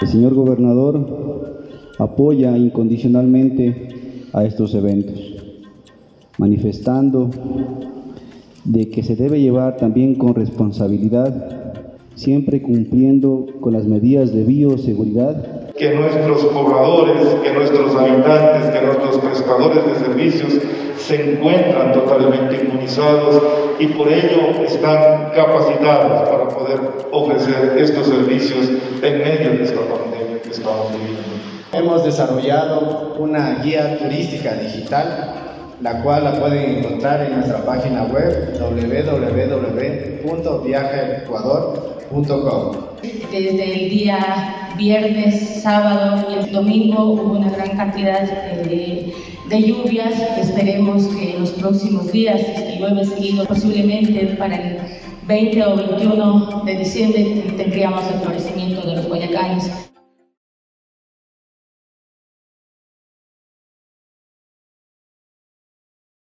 El señor gobernador apoya incondicionalmente a estos eventos, manifestando de que se debe llevar también con responsabilidad, siempre cumpliendo con las medidas de bioseguridad. Que nuestros pobladores, que nuestros habitantes, que nuestros prestadores de servicios se encuentran totalmente inmunizados y por ello están capacitados para poder ofrecer estos servicios en medio de esta pandemia que estamos viviendo. Hemos desarrollado una guía turística digital la cual la pueden encontrar en nuestra página web www.viajaecuador.com. Desde el día viernes, sábado y el domingo hubo una gran cantidad de, de lluvias. Esperemos que los próximos días, si llueve posiblemente para el 20 o 21 de diciembre tendríamos el florecimiento de los Guayacanes.